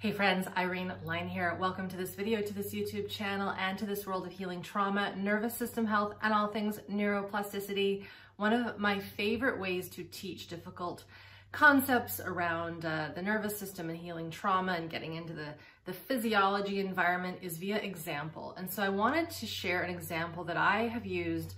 Hey friends, Irene Lyon here. Welcome to this video, to this YouTube channel, and to this world of healing trauma, nervous system health, and all things neuroplasticity. One of my favorite ways to teach difficult concepts around uh, the nervous system and healing trauma and getting into the, the physiology environment is via example. And so I wanted to share an example that I have used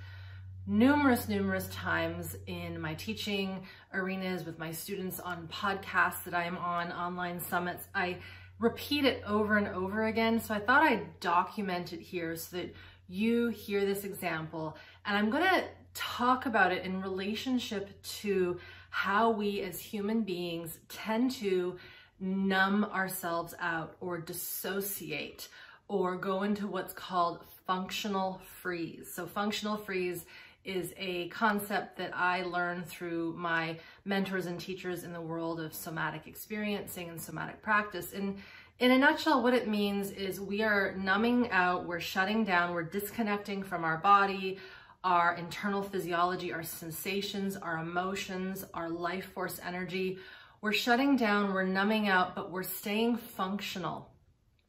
numerous, numerous times in my teaching arenas with my students on podcasts that I am on, online summits. I repeat it over and over again. So I thought I'd document it here so that you hear this example. And I'm gonna talk about it in relationship to how we as human beings tend to numb ourselves out or dissociate or go into what's called functional freeze. So functional freeze is a concept that I learned through my mentors and teachers in the world of somatic experiencing and somatic practice. And in a nutshell, what it means is we are numbing out, we're shutting down, we're disconnecting from our body, our internal physiology, our sensations, our emotions, our life force energy. We're shutting down, we're numbing out, but we're staying functional.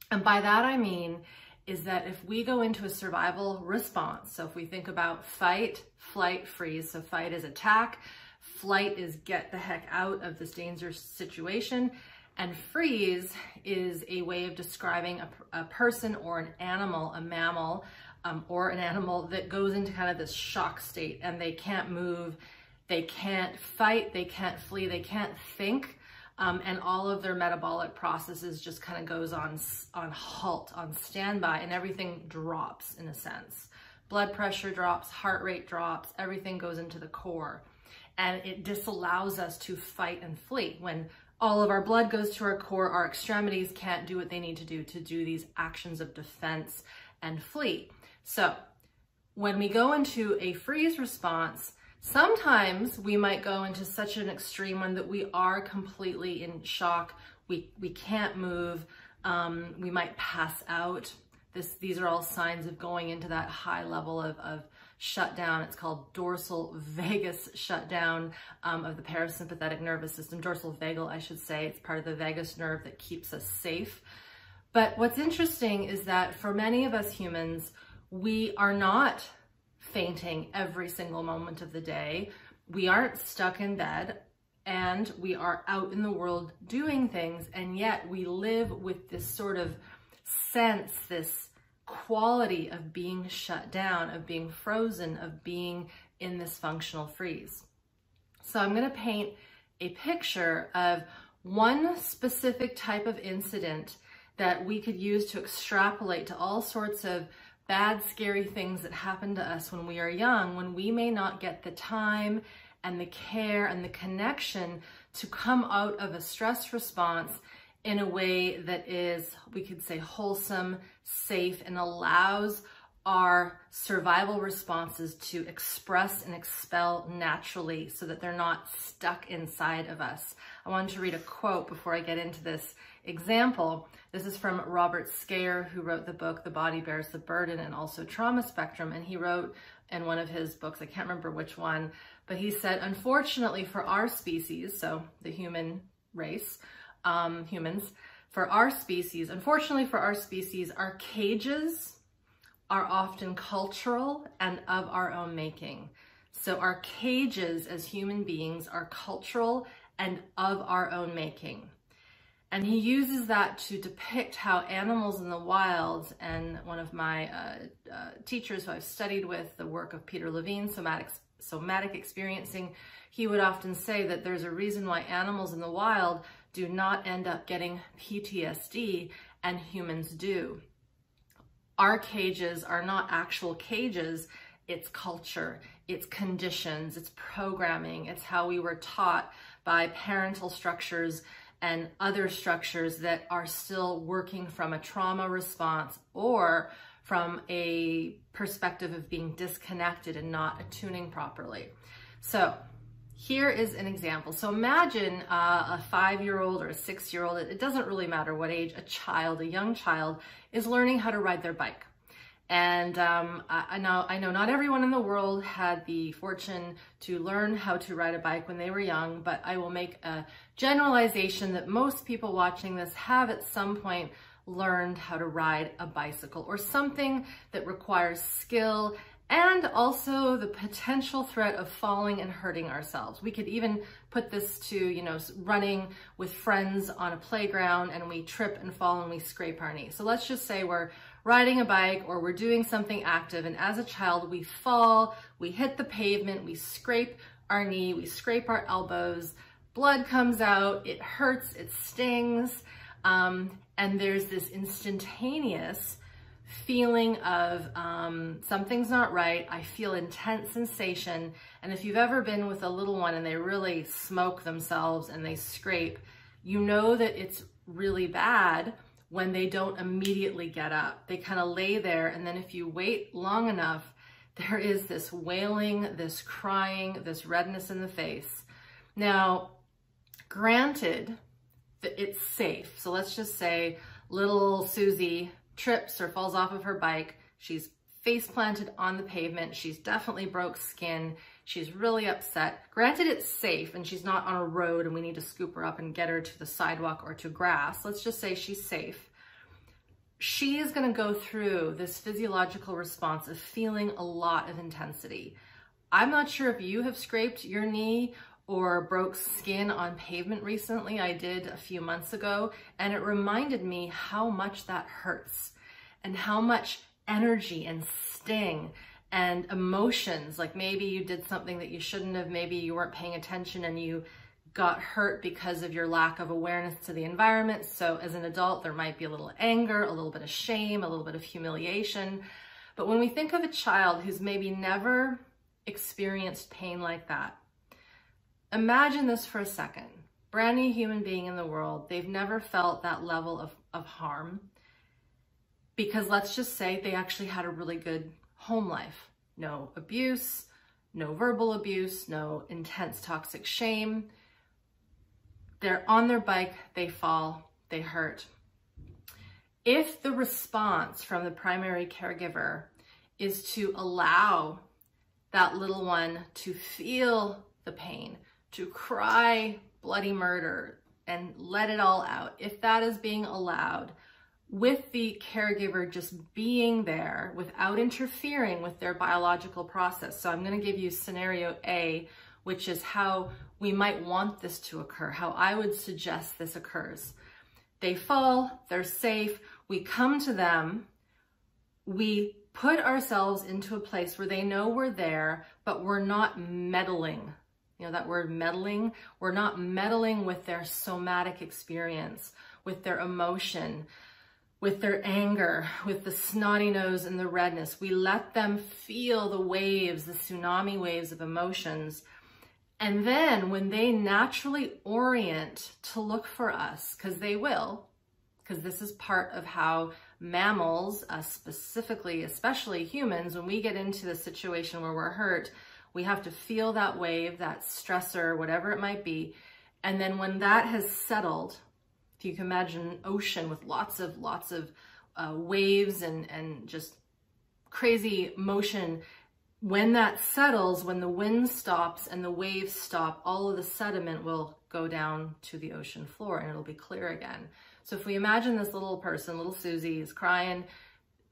And by that I mean, is that if we go into a survival response, so if we think about fight, flight, freeze, so fight is attack, flight is get the heck out of this dangerous situation, and freeze is a way of describing a, a person or an animal, a mammal, um, or an animal that goes into kind of this shock state and they can't move, they can't fight, they can't flee, they can't think, um, and all of their metabolic processes just kind of goes on, on halt, on standby, and everything drops in a sense. Blood pressure drops, heart rate drops, everything goes into the core. And it disallows us to fight and flee. When all of our blood goes to our core, our extremities can't do what they need to do to do these actions of defense and flee. So when we go into a freeze response, Sometimes we might go into such an extreme one that we are completely in shock. We, we can't move. Um, we might pass out. This, these are all signs of going into that high level of, of shutdown. It's called dorsal vagus shutdown um, of the parasympathetic nervous system, dorsal vagal, I should say. It's part of the vagus nerve that keeps us safe. But what's interesting is that for many of us humans, we are not fainting every single moment of the day. We aren't stuck in bed and we are out in the world doing things and yet we live with this sort of sense, this quality of being shut down, of being frozen, of being in this functional freeze. So I'm gonna paint a picture of one specific type of incident that we could use to extrapolate to all sorts of bad, scary things that happen to us when we are young, when we may not get the time and the care and the connection to come out of a stress response in a way that is, we could say, wholesome, safe, and allows our survival responses to express and expel naturally so that they're not stuck inside of us. I wanted to read a quote before I get into this example. This is from Robert Scaer, who wrote the book, The Body Bears the Burden, and also Trauma Spectrum. And he wrote in one of his books, I can't remember which one, but he said, unfortunately for our species, so the human race, um, humans, for our species, unfortunately for our species, our cages are often cultural and of our own making. So our cages as human beings are cultural and of our own making. And he uses that to depict how animals in the wild, and one of my uh, uh, teachers who I've studied with, the work of Peter Levine, somatic, somatic experiencing, he would often say that there's a reason why animals in the wild do not end up getting PTSD and humans do. Our cages are not actual cages, it's culture, it's conditions, it's programming, it's how we were taught by parental structures and other structures that are still working from a trauma response or from a perspective of being disconnected and not attuning properly. So here is an example. So imagine uh, a five-year-old or a six-year-old, it doesn't really matter what age, a child, a young child, is learning how to ride their bike. And um, I, know, I know not everyone in the world had the fortune to learn how to ride a bike when they were young, but I will make a generalization that most people watching this have at some point learned how to ride a bicycle or something that requires skill and also the potential threat of falling and hurting ourselves. We could even put this to, you know, running with friends on a playground and we trip and fall and we scrape our knee. So let's just say we're riding a bike or we're doing something active and as a child we fall, we hit the pavement, we scrape our knee, we scrape our elbows, blood comes out, it hurts, it stings, um, and there's this instantaneous feeling of um, something's not right. I feel intense sensation. And if you've ever been with a little one and they really smoke themselves and they scrape, you know that it's really bad when they don't immediately get up. They kind of lay there. And then if you wait long enough, there is this wailing, this crying, this redness in the face. Now, granted it's safe. So let's just say little Susie trips or falls off of her bike. She's face planted on the pavement. She's definitely broke skin. She's really upset. Granted, it's safe and she's not on a road and we need to scoop her up and get her to the sidewalk or to grass. Let's just say she's safe. She is gonna go through this physiological response of feeling a lot of intensity. I'm not sure if you have scraped your knee or broke skin on pavement recently. I did a few months ago, and it reminded me how much that hurts and how much energy and sting and emotions, like maybe you did something that you shouldn't have, maybe you weren't paying attention and you got hurt because of your lack of awareness to the environment. So as an adult, there might be a little anger, a little bit of shame, a little bit of humiliation. But when we think of a child who's maybe never experienced pain like that, Imagine this for a second. Brand new human being in the world. They've never felt that level of, of harm because let's just say they actually had a really good home life. No abuse, no verbal abuse, no intense toxic shame. They're on their bike, they fall, they hurt. If the response from the primary caregiver is to allow that little one to feel the pain, to cry bloody murder and let it all out, if that is being allowed, with the caregiver just being there without interfering with their biological process. So I'm going to give you scenario A, which is how we might want this to occur, how I would suggest this occurs. They fall, they're safe, we come to them, we put ourselves into a place where they know we're there, but we're not meddling you know, that word meddling, we're not meddling with their somatic experience, with their emotion, with their anger, with the snotty nose and the redness. We let them feel the waves, the tsunami waves of emotions. And then when they naturally orient to look for us, because they will, because this is part of how mammals, uh, specifically, especially humans, when we get into the situation where we're hurt, we have to feel that wave, that stressor, whatever it might be. And then when that has settled, if you can imagine an ocean with lots of, lots of uh, waves and, and just crazy motion, when that settles, when the wind stops and the waves stop, all of the sediment will go down to the ocean floor and it'll be clear again. So if we imagine this little person, little Susie is crying,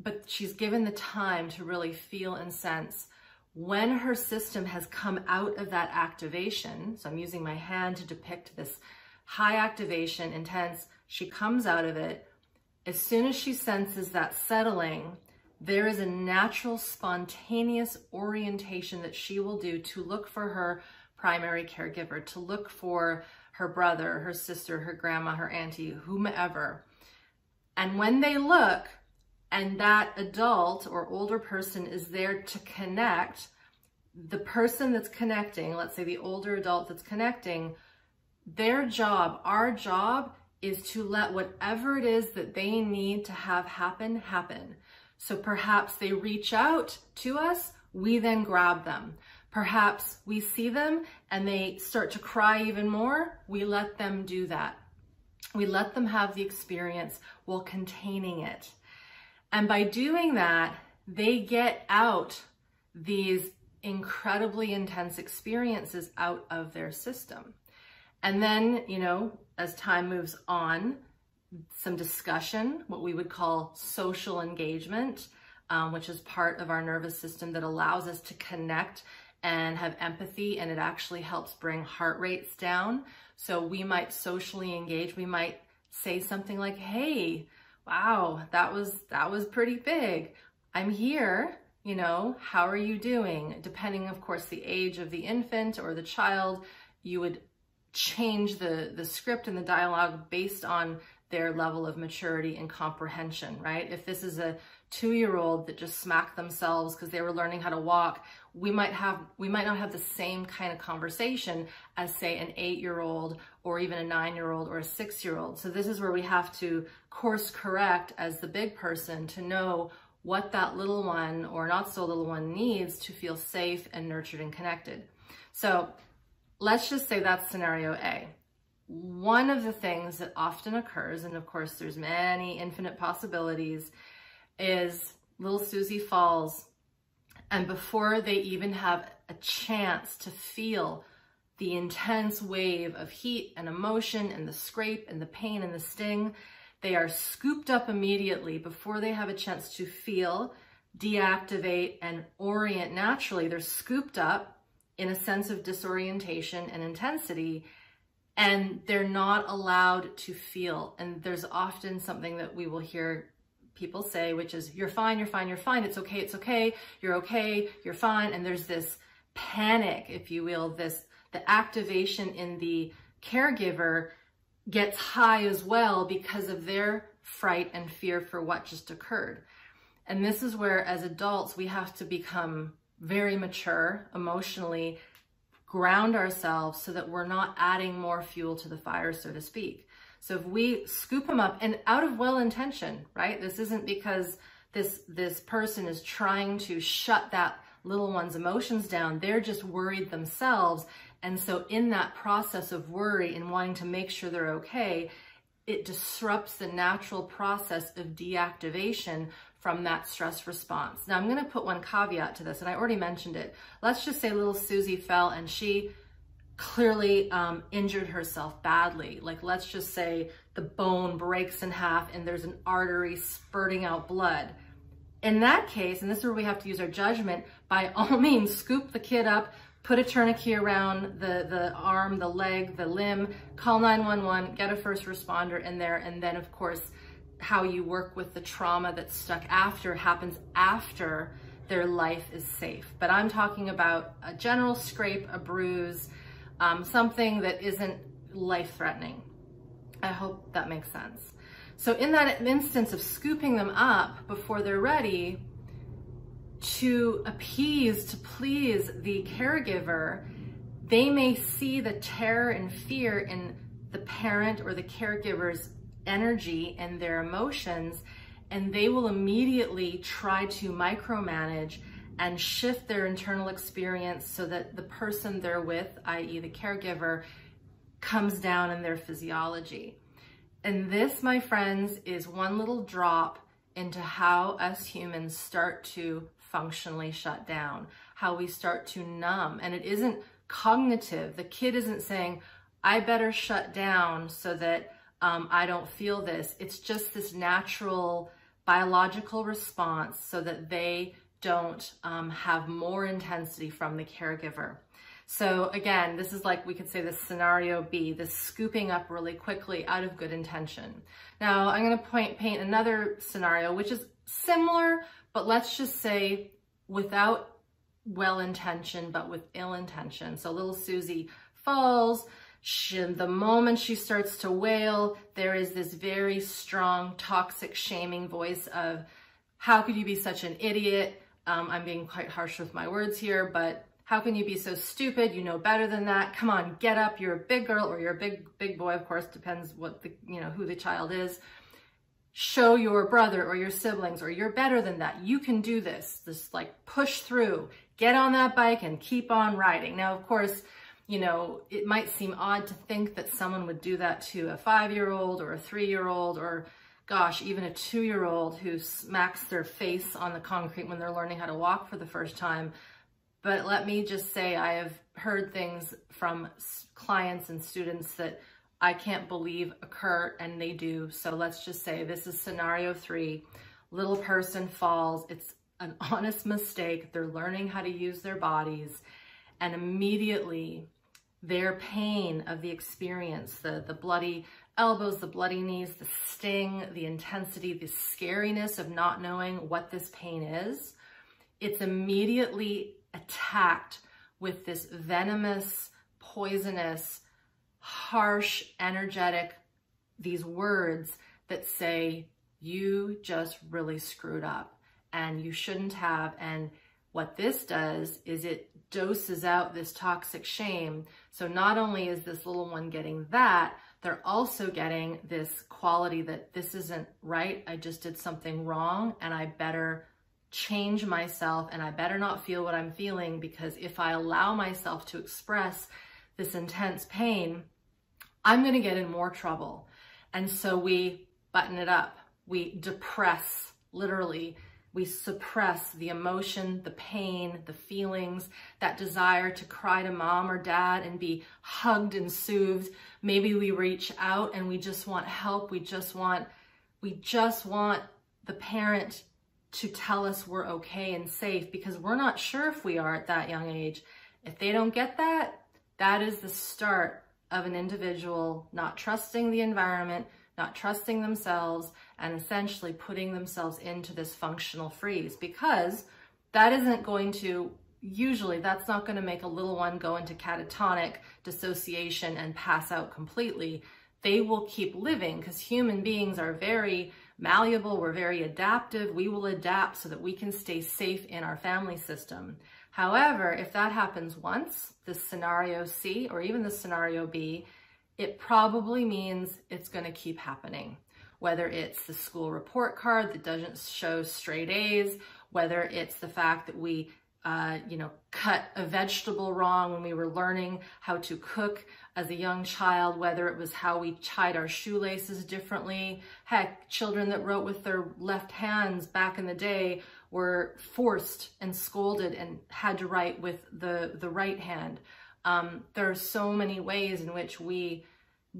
but she's given the time to really feel and sense when her system has come out of that activation, so I'm using my hand to depict this high activation, intense, she comes out of it. As soon as she senses that settling, there is a natural, spontaneous orientation that she will do to look for her primary caregiver, to look for her brother, her sister, her grandma, her auntie, whomever. And when they look, and that adult or older person is there to connect, the person that's connecting, let's say the older adult that's connecting, their job, our job is to let whatever it is that they need to have happen, happen. So perhaps they reach out to us, we then grab them. Perhaps we see them and they start to cry even more, we let them do that. We let them have the experience while containing it. And by doing that, they get out these incredibly intense experiences out of their system. And then, you know, as time moves on, some discussion, what we would call social engagement, um, which is part of our nervous system that allows us to connect and have empathy and it actually helps bring heart rates down. So we might socially engage. We might say something like, hey, wow, that was, that was pretty big. I'm here, you know, how are you doing? Depending, of course, the age of the infant or the child, you would change the, the script and the dialogue based on their level of maturity and comprehension, right? If this is a two-year-old that just smacked themselves because they were learning how to walk, we might have we might not have the same kind of conversation as say an eight-year-old or even a nine-year-old or a six-year-old. So this is where we have to course correct as the big person to know what that little one or not so little one needs to feel safe and nurtured and connected. So let's just say that's scenario A. One of the things that often occurs, and of course there's many infinite possibilities, is little Susie falls and before they even have a chance to feel the intense wave of heat and emotion and the scrape and the pain and the sting, they are scooped up immediately before they have a chance to feel, deactivate, and orient naturally. They're scooped up in a sense of disorientation and intensity, and they're not allowed to feel. And there's often something that we will hear people say, which is, you're fine, you're fine, you're fine, it's okay, it's okay, you're okay, you're fine. And there's this panic, if you will, this, the activation in the caregiver gets high as well because of their fright and fear for what just occurred. And this is where, as adults, we have to become very mature emotionally, ground ourselves so that we're not adding more fuel to the fire, so to speak. So if we scoop them up and out of well intention, right? This isn't because this, this person is trying to shut that little one's emotions down. They're just worried themselves. And so in that process of worry and wanting to make sure they're okay, it disrupts the natural process of deactivation from that stress response. Now I'm gonna put one caveat to this, and I already mentioned it. Let's just say little Susie fell and she clearly um, injured herself badly. Like let's just say the bone breaks in half and there's an artery spurting out blood. In that case, and this is where we have to use our judgment, by all means, scoop the kid up, put a tourniquet around the, the arm, the leg, the limb, call 911, get a first responder in there, and then of course, how you work with the trauma that's stuck after happens after their life is safe. But I'm talking about a general scrape, a bruise, um, something that isn't life-threatening. I hope that makes sense. So in that instance of scooping them up before they're ready, to appease, to please the caregiver, they may see the terror and fear in the parent or the caregiver's energy and their emotions, and they will immediately try to micromanage and shift their internal experience so that the person they're with, i.e. the caregiver, comes down in their physiology. And this, my friends, is one little drop into how us humans start to functionally shut down, how we start to numb. And it isn't cognitive. The kid isn't saying, I better shut down so that um, I don't feel this. It's just this natural biological response so that they don't um, have more intensity from the caregiver. So again, this is like we could say the scenario B, the scooping up really quickly out of good intention. Now I'm gonna point, paint another scenario, which is similar, but let's just say without well intention, but with ill intention. So little Susie falls, she, the moment she starts to wail, there is this very strong, toxic, shaming voice of, how could you be such an idiot? Um, I'm being quite harsh with my words here, but how can you be so stupid? You know better than that. Come on, get up. You're a big girl or you're a big, big boy. Of course, depends what the, you know, who the child is. Show your brother or your siblings or you're better than that. You can do this. Just like push through, get on that bike and keep on riding. Now, of course, you know, it might seem odd to think that someone would do that to a five-year-old or a three-year-old or gosh, even a two-year-old who smacks their face on the concrete when they're learning how to walk for the first time. But let me just say, I have heard things from clients and students that I can't believe occur and they do. So let's just say this is scenario three. Little person falls. It's an honest mistake. They're learning how to use their bodies and immediately their pain of the experience, the, the bloody elbows, the bloody knees, the sting, the intensity, the scariness of not knowing what this pain is, it's immediately attacked with this venomous, poisonous, harsh, energetic, these words that say, you just really screwed up and you shouldn't have. And what this does is it doses out this toxic shame. So not only is this little one getting that, they're also getting this quality that this isn't right. I just did something wrong and I better change myself and I better not feel what I'm feeling because if I allow myself to express this intense pain, I'm going to get in more trouble. And so we button it up. We depress, literally. We suppress the emotion, the pain, the feelings, that desire to cry to mom or dad and be hugged and soothed. Maybe we reach out and we just want help. We just want, we just want the parent to tell us we're okay and safe because we're not sure if we are at that young age. If they don't get that, that is the start of an individual not trusting the environment, not trusting themselves, and essentially putting themselves into this functional freeze because that isn't going to, usually that's not going to make a little one go into catatonic dissociation and pass out completely. They will keep living because human beings are very malleable, we're very adaptive, we will adapt so that we can stay safe in our family system. However, if that happens once, the scenario C or even the scenario B, it probably means it's going to keep happening. Whether it's the school report card that doesn't show straight A's, whether it's the fact that we uh, you know, cut a vegetable wrong when we were learning how to cook as a young child, whether it was how we tied our shoelaces differently. Heck, children that wrote with their left hands back in the day were forced and scolded and had to write with the, the right hand. Um, there are so many ways in which we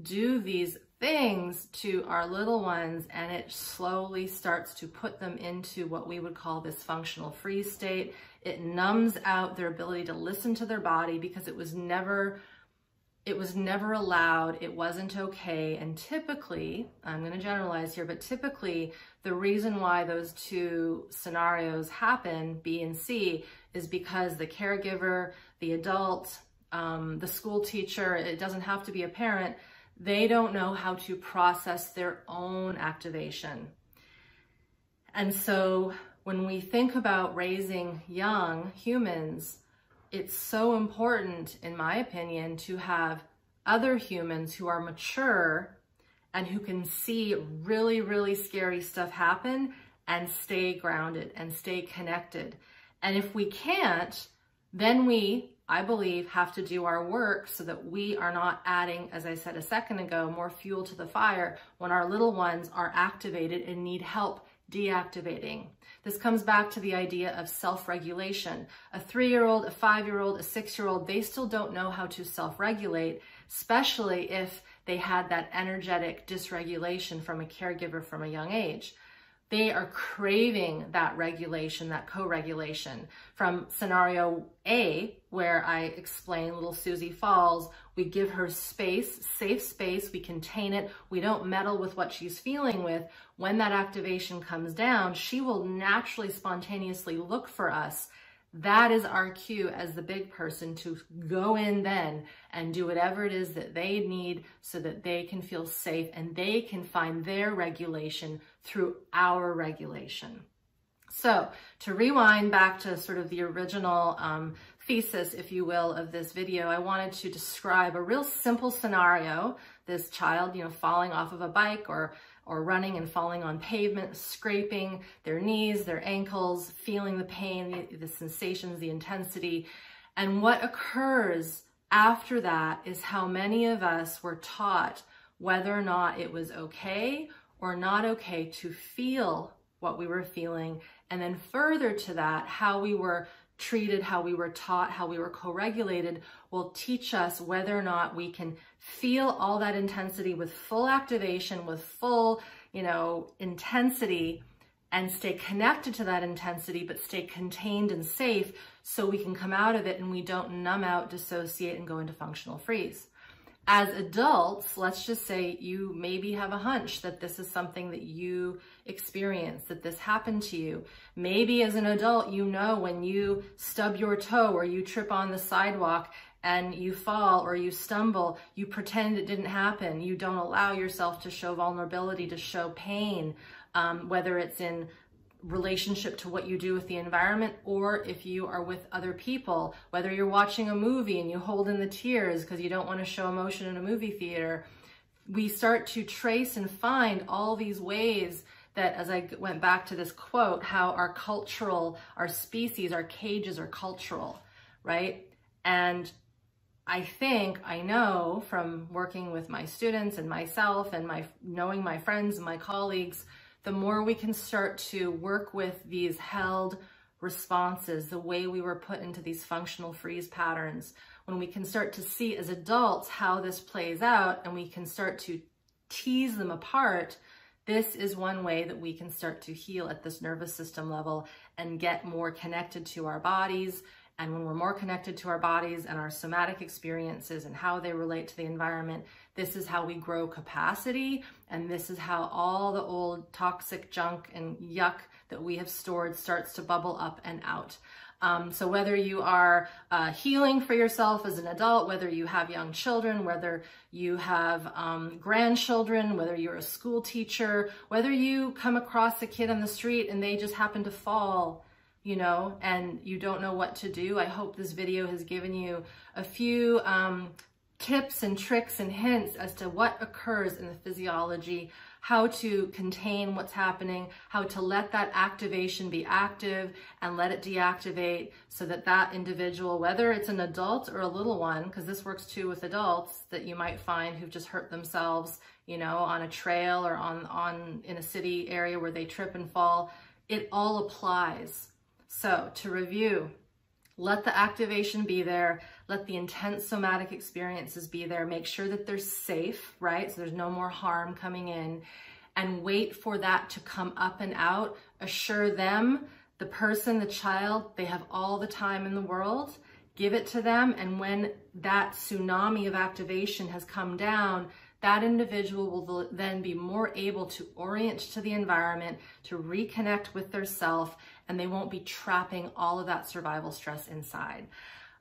do these things to our little ones and it slowly starts to put them into what we would call this functional freeze state. It numbs out their ability to listen to their body because it was never it was never allowed, it wasn't okay, and typically, I'm going to generalize here, but typically the reason why those two scenarios happen, B and C, is because the caregiver, the adult, um, the school teacher, it doesn't have to be a parent, they don't know how to process their own activation. And so when we think about raising young humans, it's so important, in my opinion, to have other humans who are mature and who can see really, really scary stuff happen and stay grounded and stay connected. And if we can't, then we I believe, have to do our work so that we are not adding, as I said a second ago, more fuel to the fire when our little ones are activated and need help deactivating. This comes back to the idea of self-regulation. A three-year-old, a five-year-old, a six-year-old, they still don't know how to self-regulate, especially if they had that energetic dysregulation from a caregiver from a young age they are craving that regulation, that co-regulation. From scenario A, where I explain little Susie falls, we give her space, safe space, we contain it, we don't meddle with what she's feeling with. When that activation comes down, she will naturally, spontaneously look for us that is our cue as the big person to go in then and do whatever it is that they need so that they can feel safe and they can find their regulation through our regulation. So to rewind back to sort of the original um, thesis, if you will, of this video, I wanted to describe a real simple scenario, this child, you know, falling off of a bike or or running and falling on pavement, scraping their knees, their ankles, feeling the pain, the, the sensations, the intensity. And what occurs after that is how many of us were taught whether or not it was okay or not okay to feel what we were feeling. And then further to that, how we were treated, how we were taught, how we were co-regulated will teach us whether or not we can feel all that intensity with full activation, with full, you know, intensity and stay connected to that intensity, but stay contained and safe so we can come out of it and we don't numb out, dissociate, and go into functional freeze. As adults, let's just say you maybe have a hunch that this is something that you experienced, that this happened to you. Maybe as an adult, you know when you stub your toe or you trip on the sidewalk and you fall or you stumble, you pretend it didn't happen. You don't allow yourself to show vulnerability, to show pain, um, whether it's in relationship to what you do with the environment or if you are with other people, whether you're watching a movie and you hold in the tears because you don't want to show emotion in a movie theater, we start to trace and find all these ways that as I went back to this quote, how our cultural, our species, our cages are cultural, right? And I think I know from working with my students and myself and my knowing my friends and my colleagues the more we can start to work with these held responses, the way we were put into these functional freeze patterns, when we can start to see as adults how this plays out and we can start to tease them apart, this is one way that we can start to heal at this nervous system level and get more connected to our bodies, and when we're more connected to our bodies and our somatic experiences and how they relate to the environment, this is how we grow capacity. And this is how all the old toxic junk and yuck that we have stored starts to bubble up and out. Um, so whether you are uh, healing for yourself as an adult, whether you have young children, whether you have um, grandchildren, whether you're a school teacher, whether you come across a kid on the street and they just happen to fall you know, and you don't know what to do, I hope this video has given you a few um, tips and tricks and hints as to what occurs in the physiology, how to contain what's happening, how to let that activation be active and let it deactivate so that that individual, whether it's an adult or a little one, because this works too with adults that you might find who've just hurt themselves, you know, on a trail or on, on in a city area where they trip and fall, it all applies so to review, let the activation be there. Let the intense somatic experiences be there. Make sure that they're safe, right? So there's no more harm coming in and wait for that to come up and out. Assure them, the person, the child, they have all the time in the world. Give it to them. And when that tsunami of activation has come down, that individual will then be more able to orient to the environment, to reconnect with their self, and they won't be trapping all of that survival stress inside.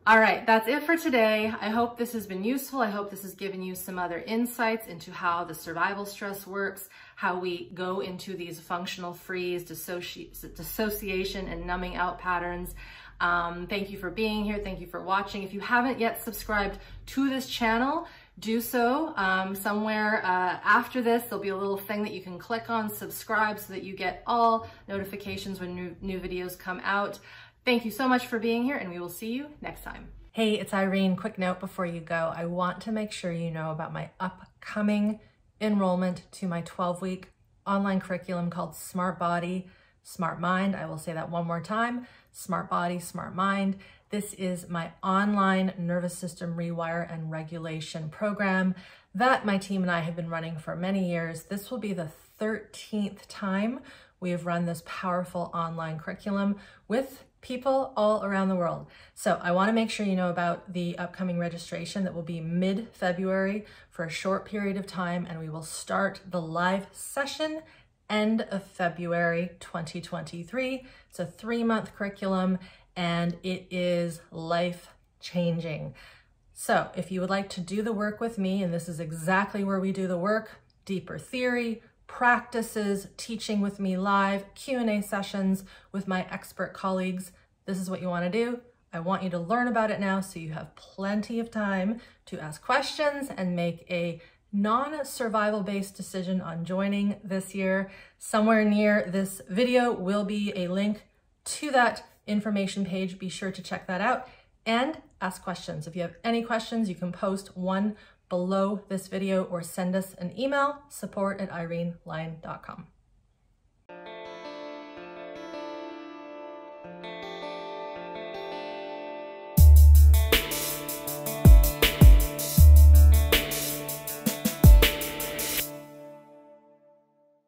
All right, that's it for today. I hope this has been useful. I hope this has given you some other insights into how the survival stress works, how we go into these functional freeze, dissoci dissociation, and numbing out patterns. Um, thank you for being here. Thank you for watching. If you haven't yet subscribed to this channel, do so. Um, somewhere uh, after this, there'll be a little thing that you can click on, subscribe, so that you get all notifications when new, new videos come out. Thank you so much for being here, and we will see you next time. Hey, it's Irene. Quick note before you go. I want to make sure you know about my upcoming enrollment to my 12-week online curriculum called Smart Body, Smart Mind. I will say that one more time. Smart Body, Smart Mind. This is my online nervous system rewire and regulation program that my team and I have been running for many years. This will be the 13th time we have run this powerful online curriculum with people all around the world. So I wanna make sure you know about the upcoming registration that will be mid-February for a short period of time and we will start the live session end of February 2023. It's a three month curriculum and it is life changing. So if you would like to do the work with me, and this is exactly where we do the work, deeper theory, practices, teaching with me live, Q&A sessions with my expert colleagues, this is what you wanna do. I want you to learn about it now so you have plenty of time to ask questions and make a non-survival based decision on joining this year. Somewhere near this video will be a link to that information page. Be sure to check that out and ask questions. If you have any questions, you can post one below this video or send us an email, support at irenelyon.com.